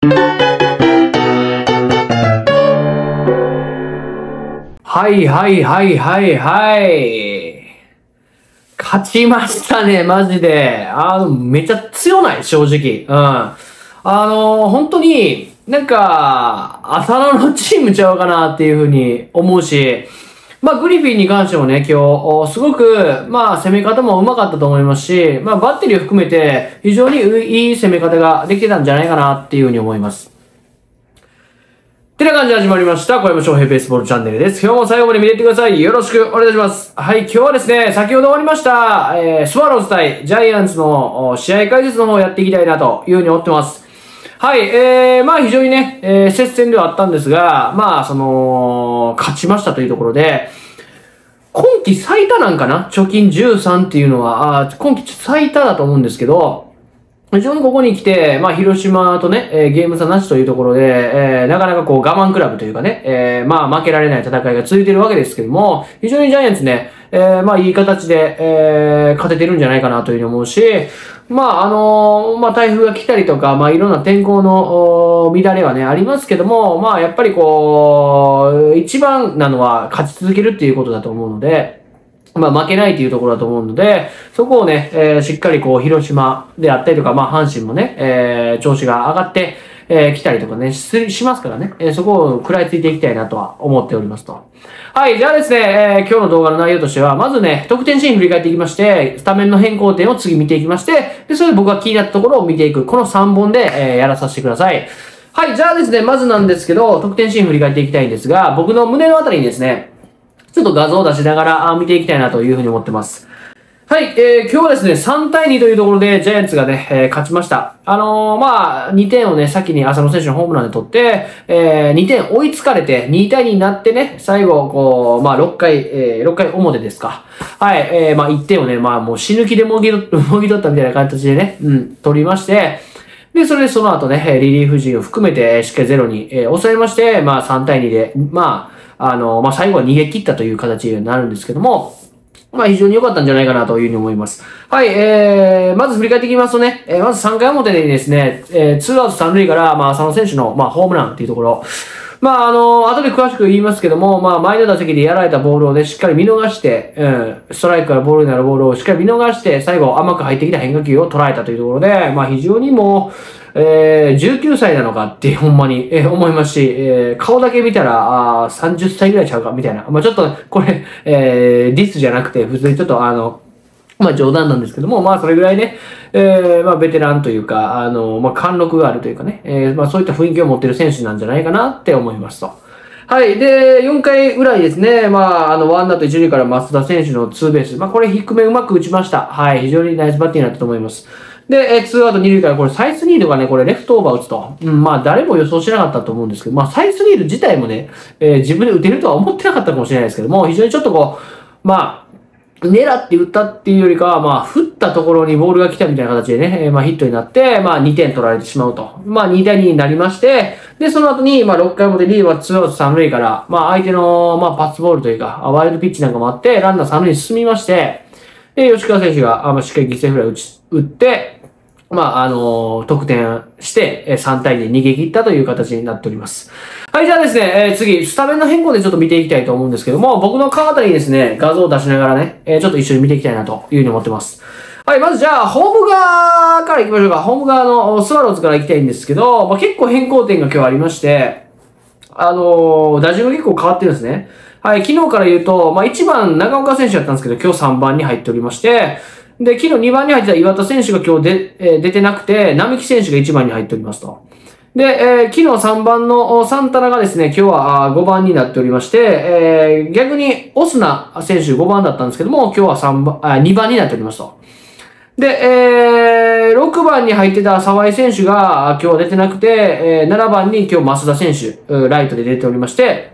はいはいはいはいはい。勝ちましたね、マジで。あの、めちゃ強ない、正直。うん。あの、本当に、なんか、浅野のチームちゃうかなっていうふうに思うし、まあ、グリフィンに関してもね、今日、すごく、まあ、攻め方も上手かったと思いますし、まあ、バッテリーを含めて、非常にいい攻め方ができてたんじゃないかなっていうふうに思います。てな感じで始まりました。小山翔平ベースボールチャンネルです。今日も最後まで見ていってください。よろしくお願いします。はい、今日はですね、先ほど終わりました、えー、スワローズ対ジャイアンツの試合解説の方をやっていきたいなというふうに思ってます。はい、えー、まあ非常にね、えー、接戦ではあったんですが、まあその、勝ちましたというところで、今季最多なんかな？貯金13っていうのは、あ今季最多だと思うんですけど、非常にここに来て、まあ、広島とね、えーゲーム差なしというところで、えーなかなかこう我慢クラブというかね、えーまあ、負けられない戦いが続いてるわけですけども、非常にジャイアンツね、えーまあ、いい形で、えー勝ててるんじゃないかなというふうに思うし、まあ、あのーまあ、台風が来たりとか、まあ、いろんな天候の乱れはね、ありますけども、まあ、やっぱりこう、一番なのは勝ち続けるっていうことだと思うので、まあ負けないというところだと思うので、そこをね、えーしっかりこう、広島であったりとか、まあ阪神もね、えー調子が上がって、えー来たりとかね、しますからね、えーそこを食らいついていきたいなとは思っておりますと。はい、じゃあですね、えー今日の動画の内容としては、まずね、得点シーン振り返っていきまして、スタメンの変更点を次見ていきまして、で、それで僕が気になったところを見ていく、この3本で、えーやらさせてください。はい、じゃあですね、まずなんですけど、得点シーン振り返っていきたいんですが、僕の胸のあたりにですね、ちょっと画像を出しながら見ていきたいなというふうに思ってます。はい、えー、今日はですね、3対2というところでジャイアンツがね、えー勝ちました。あのーまあ、2点をね、先に浅野選手のホームランで取って、えー、2点追いつかれて、2対2になってね、最後、こう、まあ、6回、えー、6回表ですか。はい、えー、まあ、1点をね、まあ、もう死ぬ気でもぎ取 もぎ取ったみたいな形でね、うん、取りまして、で、それでその後ね、リリーフ陣を含めて、しっかりゼロに、えー抑えまして、まあ3対2で、まあ、あの、まあ最後は逃げ切ったという形になるんですけども、まあ非常に良かったんじゃないかなというふうに思います。はい、えー、まず振り返っていきますとね、えーまず3回表でですね、えー、ツーアウト3塁から、まあ浅野選手の、まあホームランっていうところ、まああの、後で詳しく言いますけども、まあ前の打席でやられたボールをね、しっかり見逃して、うん、ストライクからボールになるボールをしっかり見逃して、最後甘く入ってきた変化球を捉えたというところで、まあ非常にもう、えー、19歳なのかってほんまに、えー思いますし、えー顔だけ見たら、あー30歳ぐらいちゃうかみたいな。まあちょっと、これ、えー、ディスじゃなくて、普通にちょっとあの、まあ冗談なんですけども、まあそれぐらいね、えー、まあベテランというか、あの、まあ貫禄があるというかね、えー、まあそういった雰囲気を持ってる選手なんじゃないかなって思いますと。はい。で、4回ぐらいですね。まあ、あの、ワンアウト一塁から増田選手のツーベース。まあ、これ低めうまく打ちました。はい。非常にナイスバッティングになったと思います。で、えー、ツーアウト二塁から、これサイスニールがね、これレフトオーバー打つと。うん、まあ、誰も予想しなかったと思うんですけど、まあ、サイスニール自体もね、えー自分で打てるとは思ってなかったかもしれないですけども、非常にちょっとこう、まあ、狙って打ったっていうよりかは、まあ、振ったところにボールが来たみたいな形でね、えーまあ、ヒットになって、まあ、2点取られてしまうと。まあ、2対2になりまして、で、その後に、まあ、6回表リーは2アウト3塁から、まあ、相手の、まあ、パスボールというか、ワイルドピッチなんかもあって、ランナー3塁に進みまして、で、吉川選手が、あまあ、しっかり犠牲フライ打ち、打って、まあ、あの得点して、3対2逃げ切ったという形になっております。はい、じゃあですね、えー次、スタメンの変更でちょっと見ていきたいと思うんですけども、僕の顔あたりにですね、画像を出しながらね、えーちょっと一緒に見ていきたいなというふうに思ってます。はい、まずじゃあ、ホーム側から行きましょうか。ホーム側のスワローズから行きたいんですけど、まあ、結構変更点が今日ありまして、あのー打順が結構変わってるんですね。はい、昨日から言うと、まあ1番長岡選手だったんですけど、今日3番に入っておりまして、で、昨日2番に入ってた岩田選手が今日で、えー出てなくて、並木選手が1番に入っておりますと。で、えー昨日3番のサンタナがですね、今日は5番になっておりまして、えー逆にオスナ選手5番だったんですけども、今日は3番、あ2番になっておりますと。で、えー、6番に入ってた沢井選手が今日は出てなくて、えー7番に今日増田選手、ライトで出ておりまして、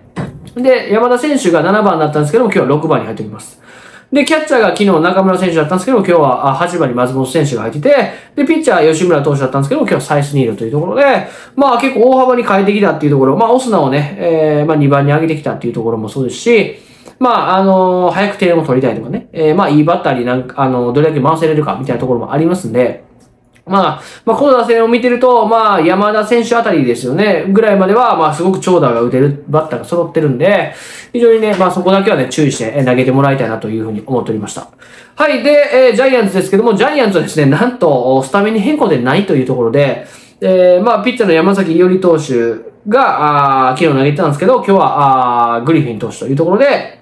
で、山田選手が7番だったんですけども、今日は6番に入っております。で、キャッチャーが昨日中村選手だったんですけど、今日は8番に松本選手が入ってて、で、ピッチャー吉村投手だったんですけど、今日はサイスニールというところで、まあ結構大幅に変えてきたっていうところ、まあオスナをね、えーまあ2番に上げてきたっていうところもそうですし、まあ、あの早く点を取りたいとかね、えーまあいいバッターになんか、あのどれだけ回せれるかみたいなところもありますんで、まあ、まあ、この打線を見てると、まあ、山田選手あたりですよね、ぐらいまでは、まあ、すごく長打が打てるバッターが揃ってるんで、非常にね、まあ、そこだけはね、注意して投げてもらいたいなというふうに思っておりました。はい。で、えー、ジャイアンツですけども、ジャイアンツはですね、なんと、スタメンに変更でないというところで、えー、まあ、ピッチャーの山崎伊織投手が、あ昨日投げてたんですけど、今日は、あグリフィン投手というところで、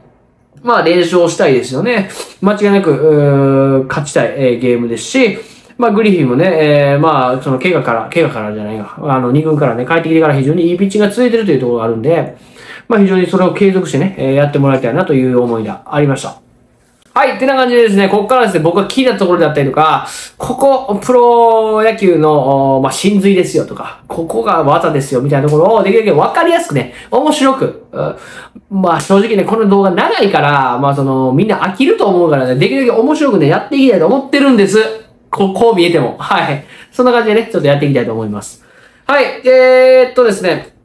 まあ、連勝したいですよね。間違いなく、勝ちたい、えー、ゲームですし、まあ、グリフィンもね、えー、まあ、その、怪我から、怪我からじゃないが、あの、2軍からね、帰ってきてから非常にいいピッチが続いてるというところがあるんで、まあ、非常にそれを継続してね、えー、やってもらいたいなという思いがありました。はい、ってな感じでですね、ここからですね、僕が気になったところであったりとか、ここ、プロ野球の、まあ、真髄ですよとか、ここが技ですよみたいなところをできるだけわかりやすくね、面白く、まあ正直ね、この動画長いから、まあその、みんな飽きると思うからね、できるだけ面白くね、やっていきたいと思ってるんです。ここう見えても。はい。そんな感じでね、ちょっとやっていきたいと思います。はい。えー、っとですね。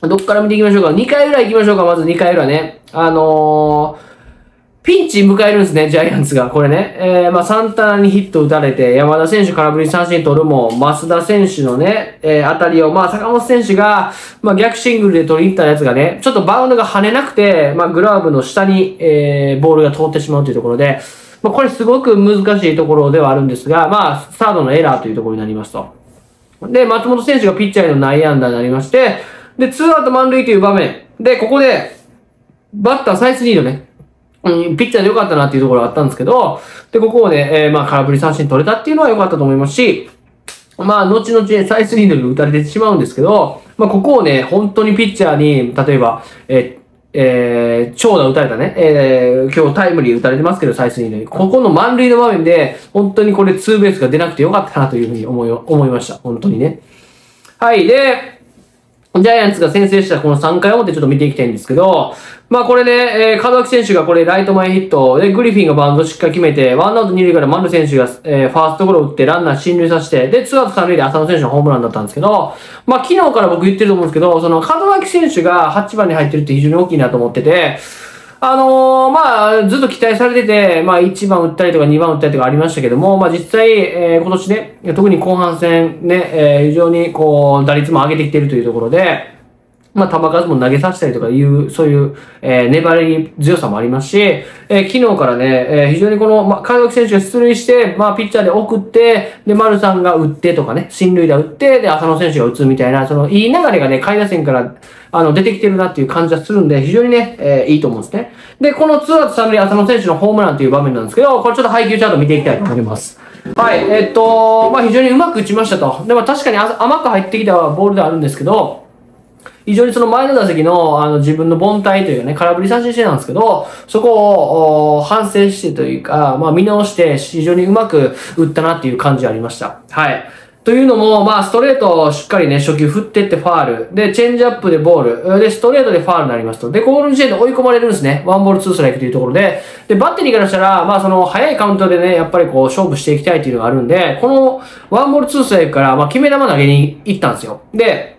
どっから見ていきましょうか。2回裏行きましょうか。まず2回裏ね。あのー、ピンチ迎えるんですね、ジャイアンツが。これね。えー、まあ、サンタナにヒット打たれて、山田選手空振り三振取るも、増田選手のね、えー、当たりを、まあ、坂本選手が、まあ、逆シングルで取りに行ったやつがね、ちょっとバウンドが跳ねなくて、まあ、グラブの下に、えー、ボールが通ってしまうというところで、まあ、これすごく難しいところではあるんですが、まあ、サードのエラーというところになりますと。で、松本選手がピッチャーへの内野安打になりまして、で、ツーアウト満塁という場面。で、ここで、バッターサイスリードね。うん、ピッチャーで良かったなっていうところがあったんですけど、で、ここをね、えー、まあ、空振り三振取れたっていうのは良かったと思いますし、まあ、後々サイスニードに打たれてしまうんですけど、まあ、ここをね、本当にピッチャーに、例えば、ええー、長打打たれたね、えー、今日タイムリー打たれてますけど、最初にね、ここの満塁の場面で、本当にこれツーベースが出なくてよかったなというふうに思い、思いました。本当にね。はい。で、ジャイアンツが先制したこの3回表ちょっと見ていきたいんですけど、まあこれね、えー、門脇選手がこれライト前ヒット、で、グリフィンがバントしっかり決めて、ワンアウト2塁から丸選手が、えー、ファーストゴロ打ってランナー進塁させて、で、ツーアウト3塁で浅野選手のホームランだったんですけど、まあ昨日から僕言ってると思うんですけど、その門脇選手が8番に入ってるって非常に大きいなと思ってて、あのー、まあ、ずっと期待されてて、まあ、1番打ったりとか2番打ったりとかありましたけども、まあ、実際、えー、今年ね、特に後半戦ね、えー、非常にこう、打率も上げてきているというところで、まあ、球数も投げさせたりとかいう、そういう、えー、粘り強さもありますし、えー、昨日からね、えー、非常にこの、まあ、川崎選手が出塁して、まあ、ピッチャーで送って、で、丸さんが打ってとかね、進塁打打って、で、浅野選手が打つみたいな、その、いい流れがね、下位打線から、あの、出てきてるなっていう感じはするんで、非常にね、えー、いいと思うんですね。で、このツーアウト3塁浅野選手のホームランという場面なんですけど、これちょっと配球チャート見ていきたいと思います。はい、えー、っと、まあ、非常にうまく打ちましたと。でも確かに甘く入ってきたボールではあるんですけど、非常にその前の打席のあの自分の凡退というかね、空振り三振してたんですけど、そこを反省してというか、まあ見直して非常にうまく打ったなっていう感じありました。はい。というのも、まあ、ストレートをしっかりね、初球振ってってファール。で、チェンジアップでボール。で、ストレートでファールになりますと。で、この時点で追い込まれるんですね。ワンボールツーストライクというところで。で、バッテリーからしたら、まあ、その、早いカウントでね、やっぱりこう、勝負していきたいっていうのがあるんで、この、ワンボールツーストライクから、まあ、決め球投げに行ったんですよ。で、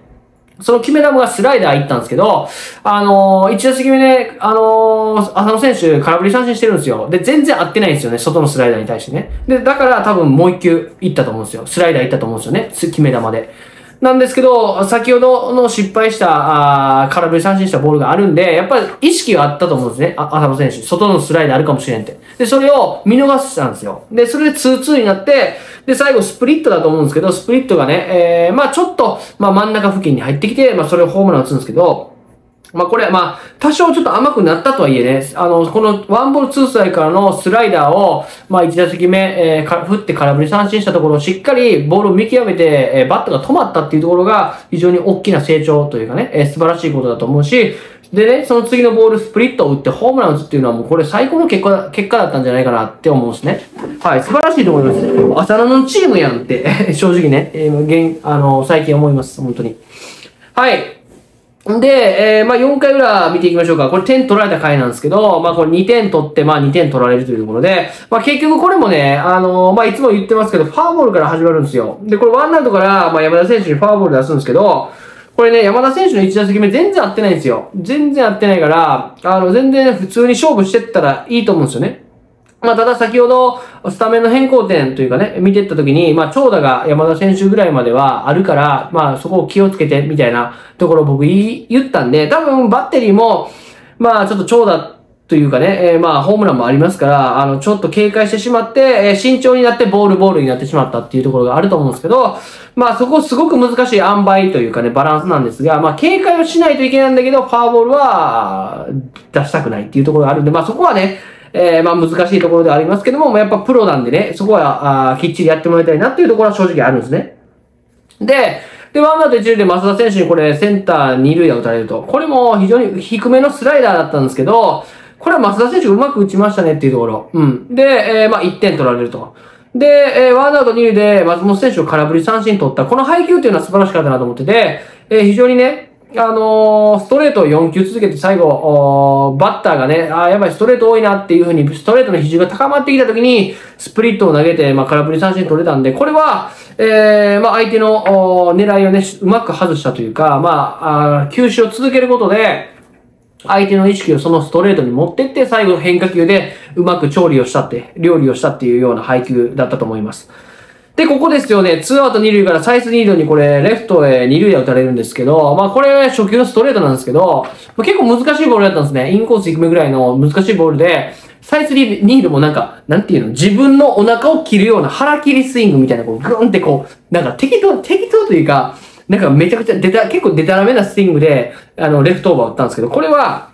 その決め球がスライダー行ったんですけど、あのー、1打席目ね、あのー、浅野選手空振り三振してるんですよ。で、全然合ってないんですよね、外のスライダーに対してね。で、だから多分もう一球行ったと思うんですよ。スライダー行ったと思うんですよね、決め球で。なんですけど、先ほどの失敗した、あ空振り三振したボールがあるんで、やっぱり意識があったと思うんですね。浅野選手。外のスライダーあるかもしれんって。で、それを見逃したんですよ。で、それで2-2になって、で、最後スプリットだと思うんですけど、スプリットがね、えー、まあちょっと、まあ真ん中付近に入ってきて、まあそれをホームラン打つんですけど、まあこれ、まあ、多少ちょっと甘くなったとはいえね、あの、このワンボールツースライからのスライダーを、まあ1打席目、えー、振って空振り三振したところをしっかりボールを見極めて、えー、バットが止まったっていうところが非常に大きな成長というかね、えー、素晴らしいことだと思うし、でね、その次のボールスプリットを打ってホームラン打つっていうのはもうこれ最高の結果、結果だったんじゃないかなって思うんですね。はい、素晴らしいと思います。浅野のチームやんって 正直ね、えー、現、あの、最近思います、本当に。はい。で、えー、まあ4回裏見ていきましょうか。これ点取られた回なんですけど、まあこれ2点取って、まあ2点取られるというところで、まあ結局これもね、あのー、まあいつも言ってますけど、ファーボールから始まるんですよ。で、これワンアウトから、まあ山田選手にファーボール出すんですけど、これね、山田選手の1打席目全然合ってないんですよ。全然合ってないから、あの、全然普通に勝負してったらいいと思うんですよね。まあ、ただ先ほど、スタメンの変更点というかね、見てった時に、まあ、長打が山田選手ぐらいまではあるから、まあ、そこを気をつけて、みたいなところを僕言ったんで、多分バッテリーも、まあ、ちょっと長打というかね、えー、まあ、ホームランもありますから、あの、ちょっと警戒してしまって、えー、慎重になってボールボールになってしまったっていうところがあると思うんですけど、まあ、そこすごく難しい塩梅というかね、バランスなんですが、まあ、警戒をしないといけないんだけど、ファーボールは出したくないっていうところがあるんで、まあ、そこはね、えー、まあ難しいところではありますけども、やっぱプロなんでね、そこは、あきっちりやってもらいたいなっていうところは正直あるんですね。で、で、ワンアウト一塁で増田選手にこれセンター二塁打打たれると。これも非常に低めのスライダーだったんですけど、これは増田選手うまく打ちましたねっていうところ。うん。で、えー、まあ1点取られると。で、えー、ワンアウト二塁で松本選手を空振り三振取った。この配球っていうのは素晴らしかったなと思ってて、えー、非常にね、あのー、ストレートを4球続けて最後、バッターがね、あやばい、ストレート多いなっていうふうに、ストレートの比重が高まってきたときに、スプリットを投げて、まあ、空振り三振取れたんで、これは、えー、まあ、相手の狙いをね、うまく外したというか、まあ、あ球種を続けることで、相手の意識をそのストレートに持ってって、最後変化球でうまく調理をしたって、料理をしたっていうような配球だったと思います。で、ここですよね。ツーアウト二塁からサイスニードにこれ、レフトへ二塁打打たれるんですけど、まあこれ初球のストレートなんですけど、まあ、結構難しいボールだったんですね。インコース行くぐらいの難しいボールで、サイスニードもなんか、なんていうの、自分のお腹を切るような腹切りスイングみたいな、こう、グーンってこう、なんか適当、適当というか、なんかめちゃくちゃ出た、結構出たらめなスイングで、あの、レフトオーバー打ったんですけど、これは、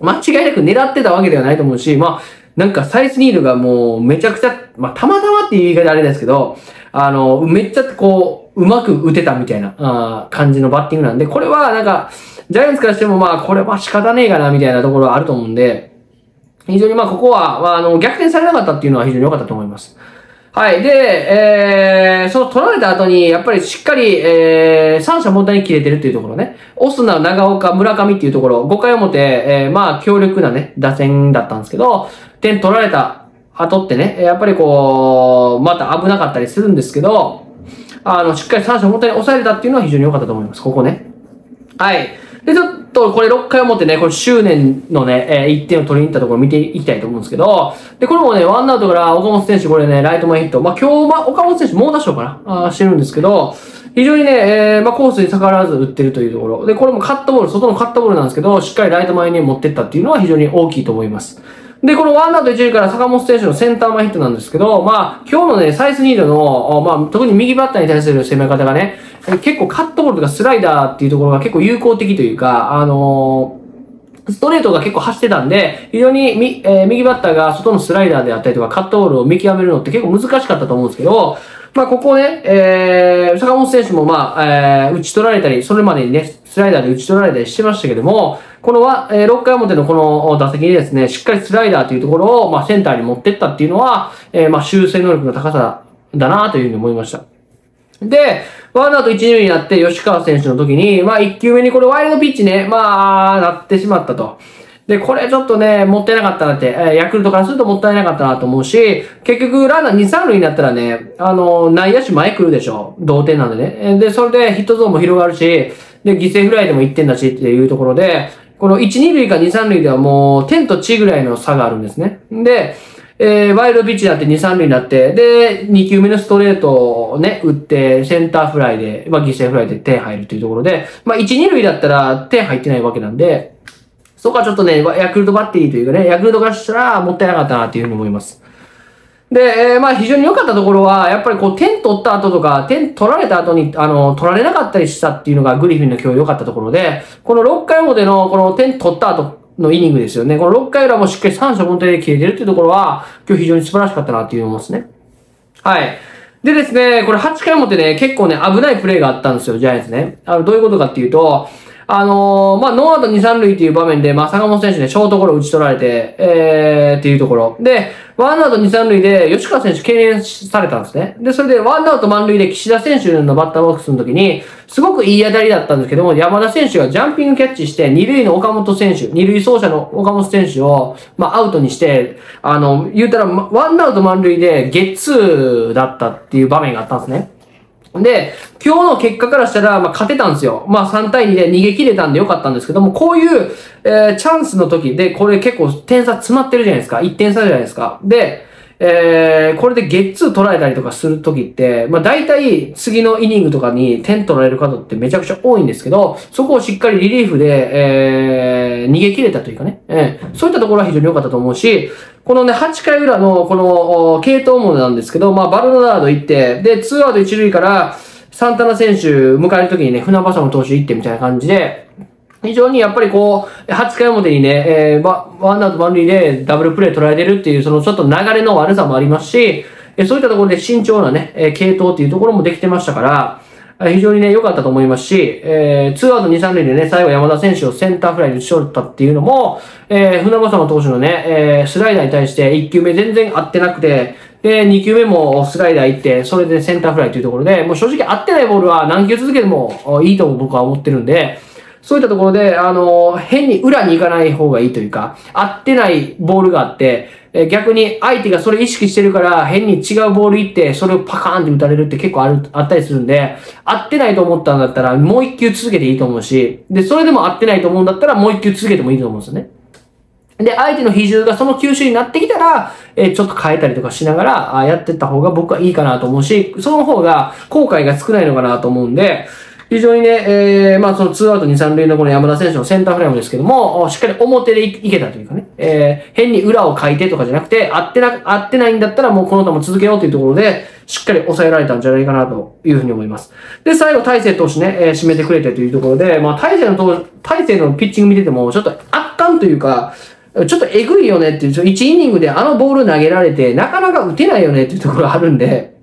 間違いなく狙ってたわけではないと思うし、まあ、なんかサイスニードがもうめちゃくちゃ、まあ、たまたまっていう言い方あれですけど、あの、めっちゃこう、うまく打てたみたいな、あ感じのバッティングなんで、これはなんか、ジャイアンツからしてもまあ、これは仕方ねえかな、みたいなところはあると思うんで、非常にまあ、ここは、まあ、あの、逆転されなかったっていうのは非常に良かったと思います。はい。で、えー、その取られた後に、やっぱりしっかり、えー、三者問題に切れてるっていうところね。オスナ、長岡、村上っていうところ、5回表、えー、まあ、強力なね、打線だったんですけど、点取られた後ってね、やっぱりこう、また危なかったりするんですけど、あの、しっかり三者表に抑えれたっていうのは非常に良かったと思います。ここね。はい。で、ちょっとこれ6回表ね、これ執念のね、えー、1点を取りに行ったところを見ていきたいと思うんですけど、で、これもね、ワンアウトから岡本選手これね、ライト前ヒット。まあ、今日は岡本選手猛打賞かな？あしてるんですけど、非常にね、えー、まあ、コースに逆らわず打ってるというところ。で、これもカットボール、外のカットボールなんですけど、しっかりライト前に持ってったっていうのは非常に大きいと思います。で、このワンアウト一塁から坂本選手のセンター前ヒットなんですけど、まあ、今日のね、サイスニードの、まあ、特に右バッターに対する攻め方がね、結構カットボールとかスライダーっていうところが結構有効的というか、あのー、ストレートが結構走ってたんで、非常にみ、えー、右バッターが外のスライダーであったりとか、カットボールを見極めるのって結構難しかったと思うんですけど、まあ、ここね、えー、坂本選手もまあ、えー、打ち取られたり、それまでにね、スライダーで打ち取られたりしてましたけども、このは、えー、6回表のこの打席にですね、しっかりスライダーというところを、まあ、センターに持ってったっていうのは、えー、まあ、修正能力の高さだなというふうに思いました。で、ワンアウト1、2塁になって吉川選手の時に、まあ、1球目にこれワイルドピッチね、まあ、なってしまったと。で、これちょっとね、もったいなかったなって、え、ヤクルトからするともったいなかったなと思うし、結局ランナー2、3塁になったらね、あの、内野手前来るでしょ。同点なんでね。で、それでヒットゾーンも広がるし、で、犠牲フライでも1点だしっていうところで、この1、2塁か2、3塁ではもう天と地ぐらいの差があるんですね。で、えー、ワイルドピッチになって2、3塁になって、で、2球目のストレートをね、打って、センターフライで、まあ、犠牲フライで点入るというところで、まあ、1、2塁だったら点入ってないわけなんで、そこはちょっとね、ヤクルトバッテリーというかね、ヤクルトからしたらもったいなかったなっていうふうに思います。で、えー、まあ非常に良かったところは、やっぱりこう点取った後とか、点取られた後に、あの、取られなかったりしたっていうのがグリフィンの今日良かったところで、この6回表のこの点取った後のイニングですよね。この6回裏もしっかり三者凡退で消えてるっていうところは、今日非常に素晴らしかったなっていう思いますね。はい。でですね、これ8回表ね、結構ね、危ないプレーがあったんですよ、ジャイアンツね。あの、どういうことかっていうと、あのー、まあ、ノーアウト2、3塁っていう場面で、まあ、坂本選手ね、ショートゴロ打ち取られて、えー、っていうところ。で、ワンアウト2、3塁で、吉川選手敬遠されたんですね。で、それで、ワンアウト満塁で岸田選手のバッターボックスの時に、すごくいい当たりだったんですけども、山田選手がジャンピングキャッチして、二塁の岡本選手、二塁走者の岡本選手を、まあ、アウトにして、あの、言うたら、ワンアウト満塁で、ゲッツーだったっていう場面があったんですね。で、今日の結果からしたら、まあ、勝てたんですよ。まあ、3対2で逃げ切れたんでよかったんですけども、こういう、えー、チャンスの時で、これ結構点差詰まってるじゃないですか。1点差じゃないですか。で、えー、これでゲッツー取られたりとかするときって、まあ大体次のイニングとかに点取られる方ってめちゃくちゃ多いんですけど、そこをしっかりリリーフで、えー、逃げ切れたというかね、えー、そういったところは非常に良かったと思うし、このね、8回裏のこの系統もなんですけど、まあバルノダード行って、で、2アウト1塁から、サンタナ選手迎えるときにね、船場さんの投手行ってみたいな感じで、非常にやっぱりこう、8回表にね、えー、ワンアウト満塁でダブルプレー取られてるっていう、そのちょっと流れの悪さもありますし、えそういったところで慎重なね、え系統っていうところもできてましたから、非常にね、良かったと思いますし、えー、2アウト2、3塁でね、最後山田選手をセンターフライに打ち取ったっていうのも、えー、船場の投手のね、えー、スライダーに対して1球目全然合ってなくて、で、2球目もスライダー行って、それでセンターフライというところで、もう正直合ってないボールは何球続けてもいいと僕は思ってるんで、そういったところで、あの、変に裏に行かない方がいいというか、合ってないボールがあって、え逆に相手がそれ意識してるから、変に違うボール行って、それをパカーンって打たれるって結構ある、あったりするんで、合ってないと思ったんだったら、もう一球続けていいと思うし、で、それでも合ってないと思うんだったら、もう一球続けてもいいと思うんですよね。で、相手の比重がその球種になってきたら、え、ちょっと変えたりとかしながら、あやってった方が僕はいいかなと思うし、その方が後悔が少ないのかなと思うんで、非常にね、えー、まあその2アウト2、3塁のこの山田選手のセンターフライムですけども、しっかり表でいけたというかね、えー、変に裏を書いてとかじゃなくて、合ってな、合ってないんだったらもうこの球続けようというところで、しっかり抑えられたんじゃないかなというふうに思います。で、最後、大勢投手ね、えー、締めてくれてというところで、まあ大勢の投、大勢のピッチング見てても、ちょっと圧巻というか、ちょっとえぐいよねっていう、1イニングであのボール投げられて、なかなか打てないよねっていうところあるんで、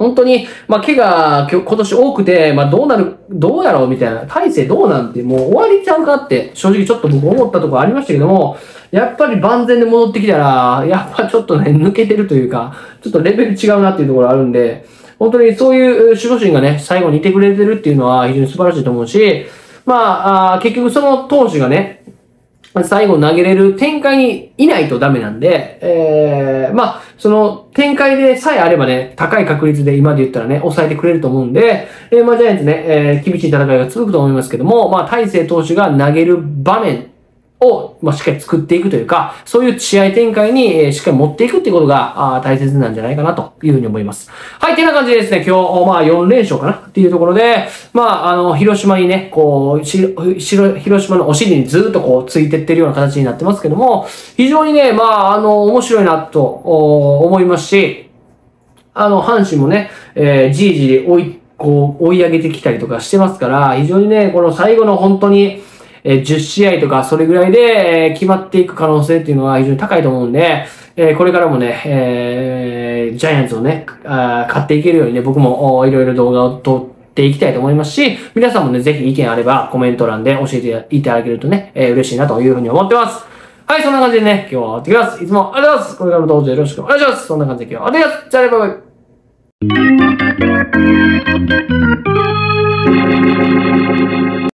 本当に、まあ、怪我、今年多くて、まあ、どうなる、どうやろうみたいな、体勢どうなんて、もう終わりちゃうかって、正直ちょっと僕思ったところありましたけども、やっぱり万全で戻ってきたら、やっぱちょっとね、抜けてるというか、ちょっとレベル違うなっていうところあるんで、本当にそういう守護神がね、最後にいてくれてるっていうのは非常に素晴らしいと思うし、まあ、あ結局その投手がね、最後投げれる展開にいないとダメなんで、えー、まあ、その展開でさえあればね、高い確率で今で言ったらね、抑えてくれると思うんで、えー、まあジャイアンツね、えー、厳しい戦いが続くと思いますけども、まあ大勢投手が投げる場面を、ま、しっかり作っていくというか、そういう試合展開に、え、しっかり持っていくってことが、あ大切なんじゃないかなというふうに思います。はい、てな感じでですね、今日、まあ、4連勝かなっていうところで、まあ、あの、広島にね、こう、し広島のお尻にずっとこう、ついてってるような形になってますけども、非常にね、まあ、あの、面白いなと思いますし、あの、阪神もね、えー、じいじで追い、こう、追い上げてきたりとかしてますから、非常にね、この最後の本当に、えー、10試合とかそれぐらいで、えー、決まっていく可能性っていうのは非常に高いと思うんで、えー、これからもね、えー、ジャイアンツをね、あ買っていけるようにね、僕もいろいろ動画を撮って、ていきたいと思いますし、皆さんもね、ぜひ意見あればコメント欄で教えていただけるとね、えー、嬉しいなというふうに思ってます。はい、そんな感じでね、今日は終わってきます。いつもありがとうございます。これからもどうぞよろしくお願いします。そんな感じで今日は終わってきます。じゃあね、バイバイ。